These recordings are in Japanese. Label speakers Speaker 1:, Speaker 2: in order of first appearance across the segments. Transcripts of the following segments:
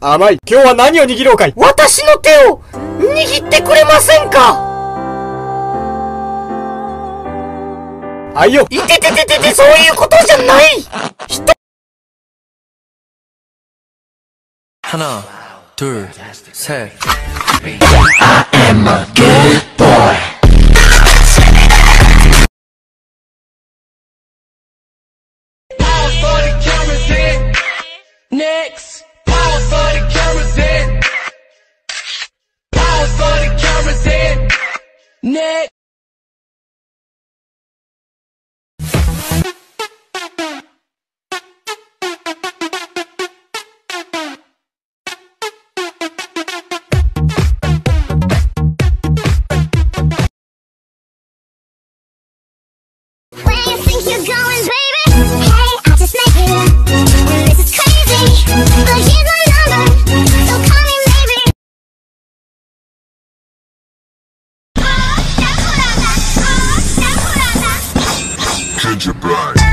Speaker 1: 甘い。今日は何を握ろうかい
Speaker 2: 私の手を握ってくれませんか
Speaker 1: あいよ。
Speaker 2: いててててて、そういうことじゃない人
Speaker 3: 하나, 둘, 셋.
Speaker 4: Next. Algebra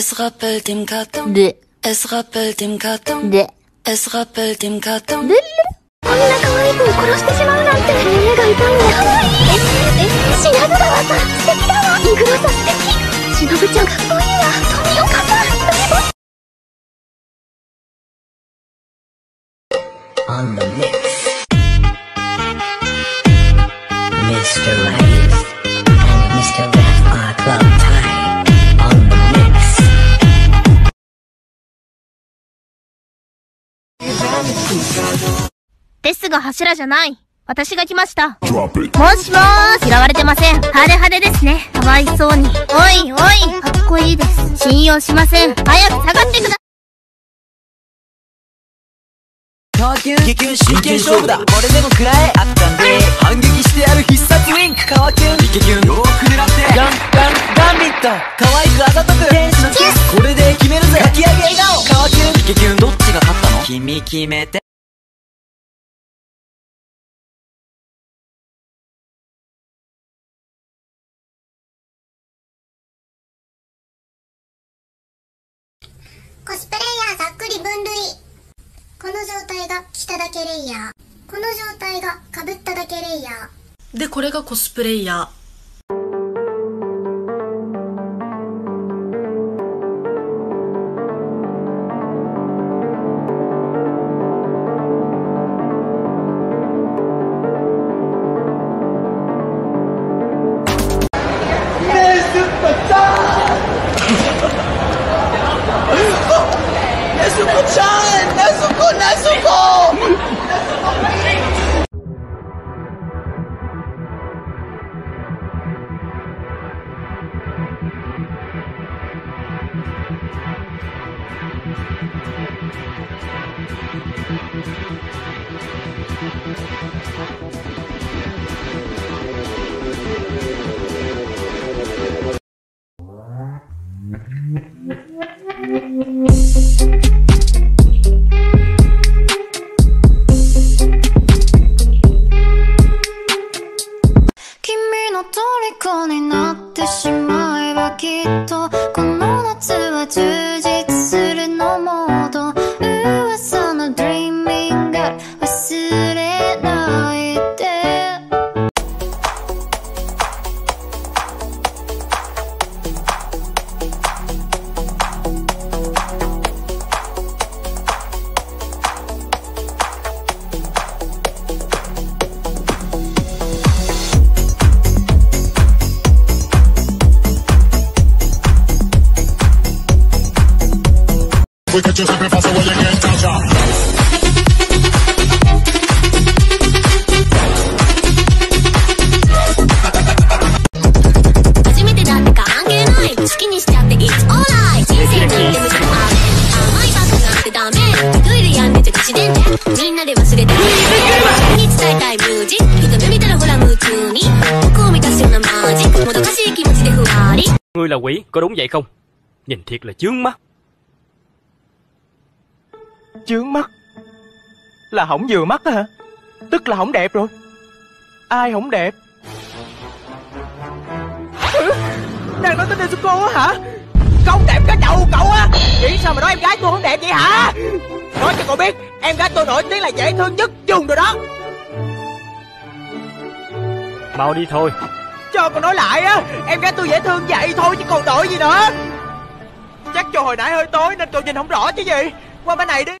Speaker 5: Es rappelt im Karton. Es rappelt im Karton. Es rappelt im Karton.
Speaker 6: こんな可愛い子を殺してしまうなんて胸が痛むね可愛いえ、え、シナブだわさ素敵だわイグロさ素敵シノブちゃんかっこいいわ富岡さん
Speaker 7: on the mix. Mr. Right and Mr. Ref are club
Speaker 8: ですが柱じゃない。私が来ました。もしもーし。嫌われてません。派手派手ですね。かわいそうに。おいおい。かっこいいです。信用しません。早く下がってくだ
Speaker 3: 川キュン激キュン真剣勝負だ。これでも食らえ。あったんで。反撃してやる必殺ウィンク。川キュン。激キュンよーく狙って。ガンガンガンビット。可愛くあざとく。天使のキスこれで決めるぜ。かき上げ。笑顔。川キュン。激キュン。どっちが勝ったの？君決めて
Speaker 6: コスプレイヤーざっくり分類。この状態が着ただけレイヤー。この状態がかぶっただけレイヤー。
Speaker 5: で、これがコスプレイヤー。
Speaker 4: Nezuko chan! Nezuko, Nezuko! Porque yo siempre paso huele que chacha.
Speaker 9: Ngươi là quỷ, có đúng vậy không? Nhìn thiệt là chướng mắt.
Speaker 10: Chướng mắt. Là hỏng vừa mắt á hả? Tức là hỏng đẹp rồi. Ai hỏng đẹp? Đang nói tới Nezuko á hả? Không đẹp cái đầu cậu á. Nghĩ sao mà nói em gái tôi không đẹp vậy hả? Nói cho cậu biết Em gái tôi nổi tiếng là dễ thương nhất trường rồi đó.
Speaker 9: Mau đi thôi.
Speaker 10: Cho con nói lại á Em gái tôi dễ thương vậy thôi chứ còn đổi gì nữa. Chắc cho hồi nãy hơi tối Nên cậu nhìn không rõ chứ gì. Qua bên này đi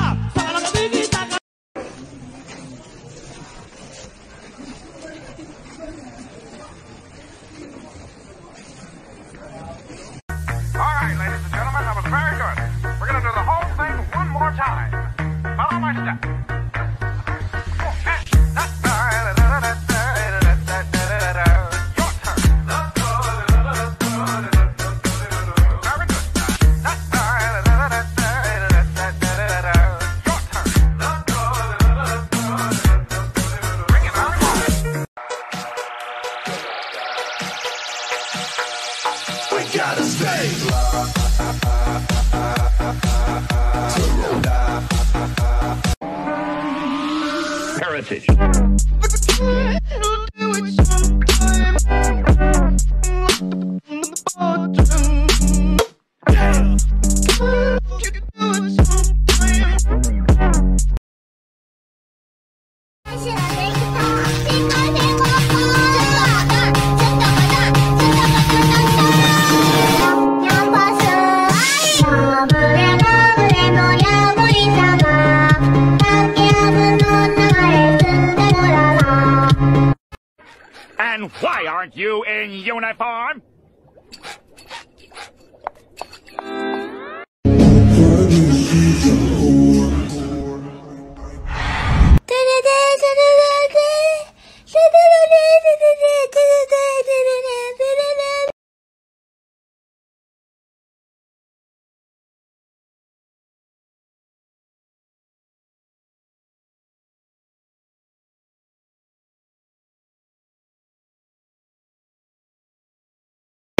Speaker 11: And why aren't you in uniform?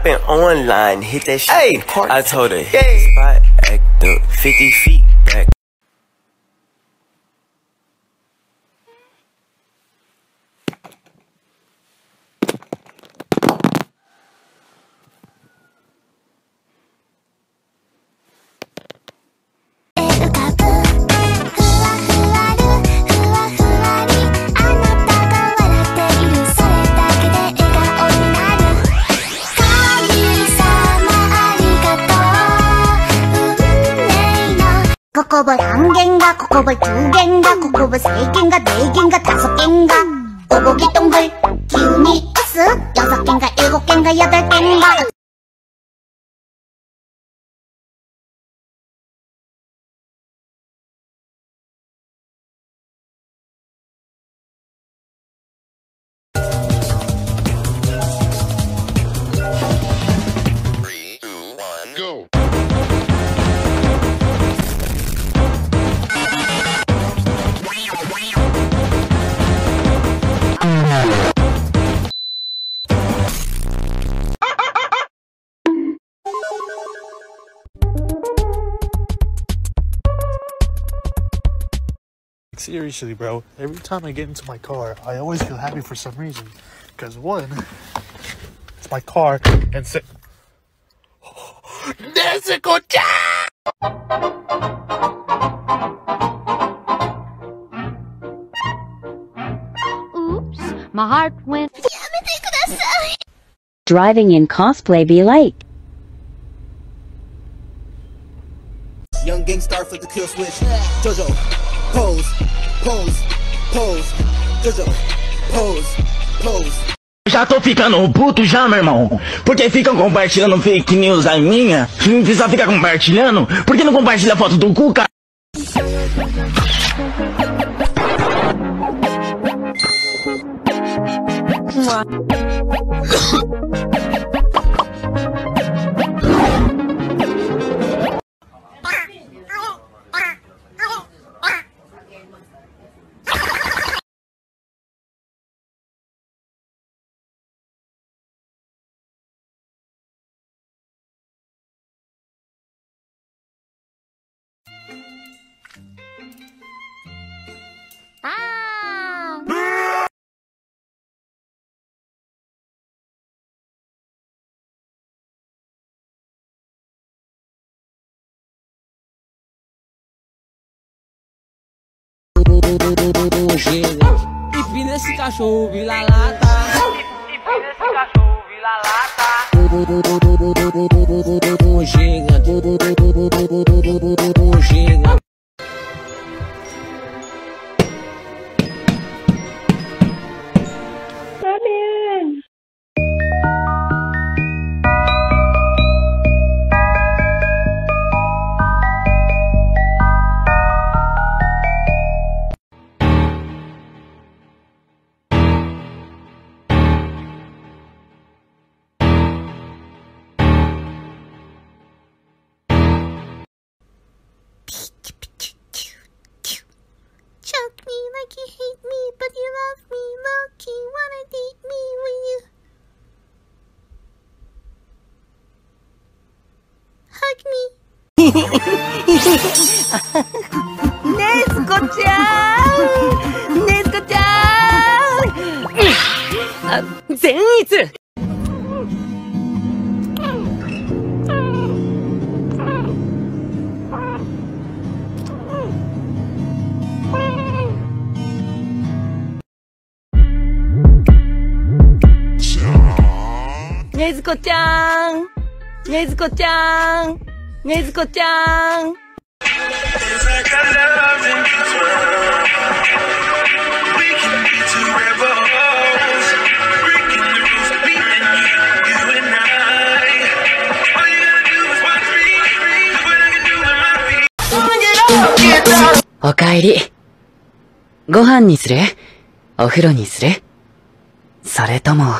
Speaker 12: Shopping online, hit that shit. Hey, I told her, hey. spot act up, 50 feet back.
Speaker 4: 코코볼 한 갠가 코코볼 두 갠가 코코볼 세 갠가 네 갠가 다섯 갠가? 오복이 동글 기운이 으쓱 여섯 갠가 일곱 갠가 여덟 갠가?
Speaker 13: Seriously, bro. Every time I get into my car, I always feel happy for some reason. Because one, it's my car, and se- Nezuko
Speaker 14: Oops, my heart went.
Speaker 15: Driving in cosplay be like.
Speaker 16: Young gangstar flip the kill switch. Jojo, pose, pose, pose. Jojo, pose, pose.
Speaker 17: Já tô ficando puto já, meu irmão. Porque ficam compartilhando fake news aí minha. Não precisa ficar compartilhando. Por que não compartilha a foto do cu, cara?
Speaker 3: Empina nesse cachorro, vira lata. Empina nesse cachorro, vira lata. ねずこちゃん。ねずこちゃん。うんあ善逸。ねずこちゃん。ねずこちゃん。ねずこちゃん。
Speaker 15: お帰り。ご飯にする？お風呂にする？それとも、